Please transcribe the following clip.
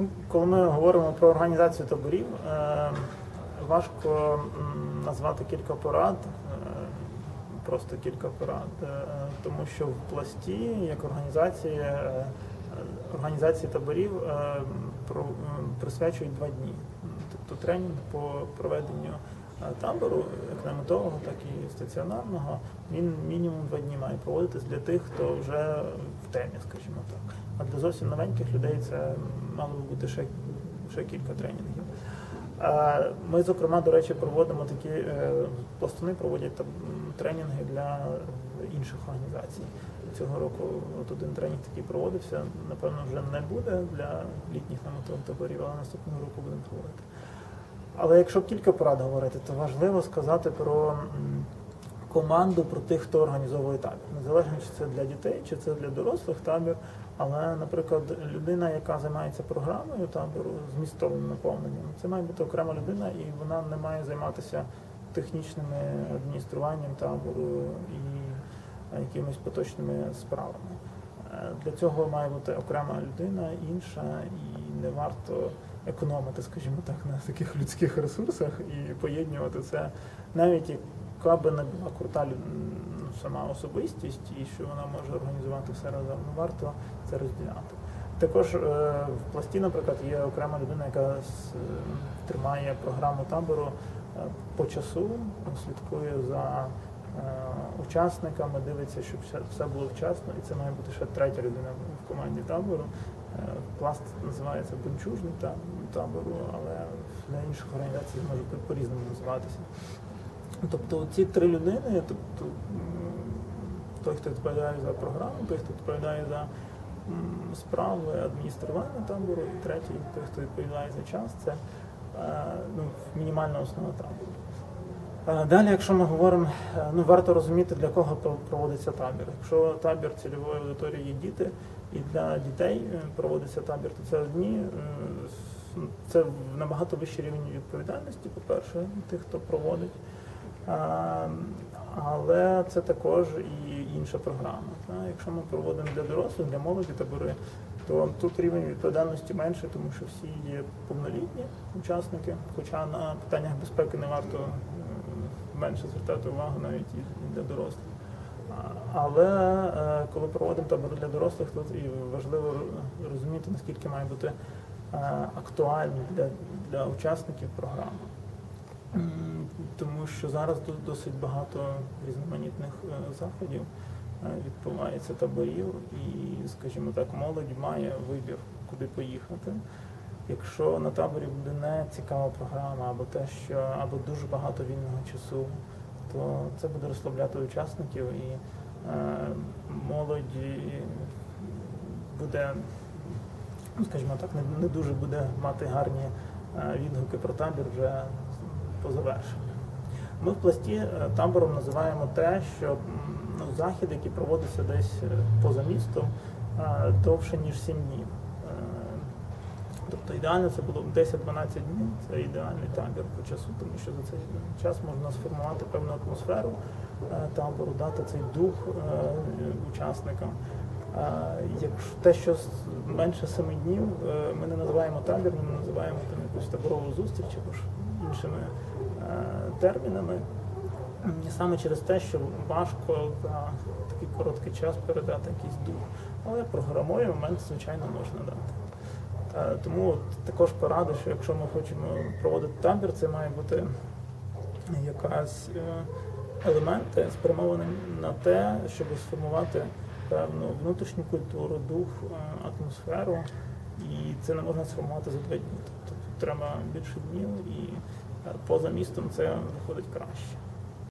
Ну, Коли ми говоримо про організацію таборів, е, важко назвати кілька порад, е, просто кілька порад, е, тому що в пласті, як організації, організації таборів присвячують два дні. Тобто тренінг по проведенню табору, як неметового, так і стаціонарного, він мінімум два дні має проводитись для тих, хто вже в темі, скажімо так. А для зовсім новеньких людей це мало би бути ще, ще кілька тренінгів. Е, Ми, зокрема, до речі, проводимо такі е, пластуни проводять тренінги для інших організацій. Цього року от один тренінг такий проводився. Напевно, вже не буде для літніх наметових таборів, але наступного року будемо проводити. Але якщо кілька порад говорити, то важливо сказати про команду, про тих, хто організовує табір. Незалежно чи це для дітей, чи це для дорослих табір. Але, наприклад, людина, яка займається програмою табору змістовим наповненням, це має бути окрема людина, і вона не має займатися технічними адмініструванням табору і якимись поточними справами. Е, Для цього має бути окрема людина, інша, і не варто економити, скажімо так, на таких людських ресурсах і поєднувати це, навіть яка би не була крута лю- сама особистість, і що вона може організувати все разом, ну варто це розділяти. Також е, в пласті, наприклад, є окрема людина, яка тримає програму табору е, по часу, слідкує за е, учасниками, дивиться, щоб все було вчасно, і це має бути ще третя людина в команді табору. Пласт називається бунчужник та- табору, але для інших організацій може по- по-різному називатися. Тобто ці три людини, тобто той, хто відповідає за програму, той, хто відповідає за справи адміністрування табору, і третій, той, хто відповідає за час, це е, ну, мінімальна основа табору. Далі, якщо ми говоримо, е, ну варто розуміти, для кого проводиться табір. Якщо табір цільової аудиторії є діти, і для дітей е, проводиться табір, то це одні. е, Це набагато вищий рівень відповідальності, по-перше, тих, хто проводить. Але це також і інша програма. Якщо ми проводимо для дорослих, для молоді табори, то тут рівень відповідальності менше, тому що всі є повнолітні учасники, хоча на питаннях безпеки не варто менше звертати увагу навіть і для дорослих. Але е, коли проводимо табори для дорослих, тут і важливо розуміти, наскільки має бути е, актуальні для, для учасників програми. Тому що зараз досить багато різноманітних е, заходів відбувається таборів, і, скажімо так, молодь має вибір, куди поїхати. Якщо на таборі буде не цікава програма, або те, що або дуже багато вільного часу, то це буде розслабляти учасників і е, молодь буде, ну, скажімо так, не, не дуже буде мати гарні е, відгуки про табір вже по завершенню. Ми в пласті е, табором називаємо те, що ну, захід, який проводиться десь е, поза містом, довше, ніж 7 днів. Тобто ідеально це було 10-12 днів, це ідеальний табір по часу, тому що за цей час можна сформувати певну атмосферу е, табору, дати цей дух е, учасникам. Е, те, що менше 7 днів, ми не називаємо табір, ми називаємо там якусь таборову зустріч або ж іншими термінами. Саме через те, що важко за такий короткий час передати якийсь дух. Але програмовий момент, звичайно, можна дати. Е, Тому також порада, що якщо ми хочемо проводити табір, це має бути якась е, елементи спрямовані на те, щоб сформувати певну внутрішню культуру, дух, е, атмосферу. І це не можна сформувати за два дні. Тобто треба більше днів і поза містом це виходить краще.